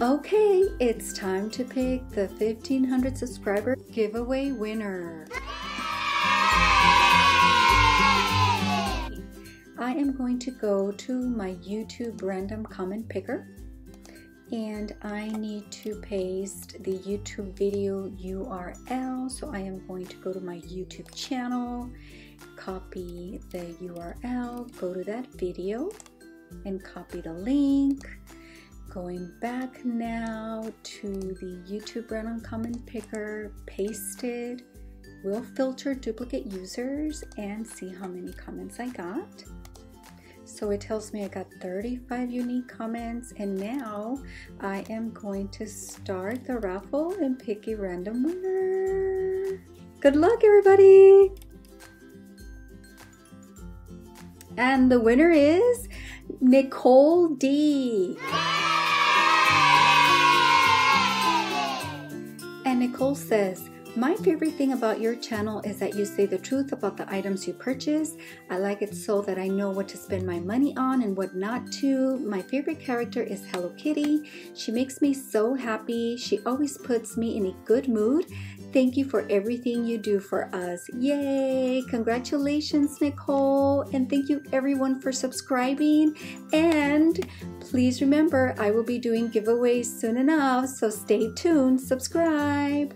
Okay, it's time to pick the 1500 subscriber giveaway winner. I am going to go to my YouTube random comment picker and I need to paste the YouTube video URL. So I am going to go to my YouTube channel, copy the URL, go to that video and copy the link Going back now to the YouTube random comment picker, pasted. We'll filter duplicate users and see how many comments I got. So it tells me I got 35 unique comments and now I am going to start the raffle and pick a random winner. Good luck everybody! And the winner is Nicole D. Nicole says, my favorite thing about your channel is that you say the truth about the items you purchase. I like it so that I know what to spend my money on and what not to. My favorite character is Hello Kitty. She makes me so happy. She always puts me in a good mood. Thank you for everything you do for us. Yay! Congratulations, Nicole. And thank you everyone for subscribing. And please remember, I will be doing giveaways soon enough. So stay tuned, subscribe.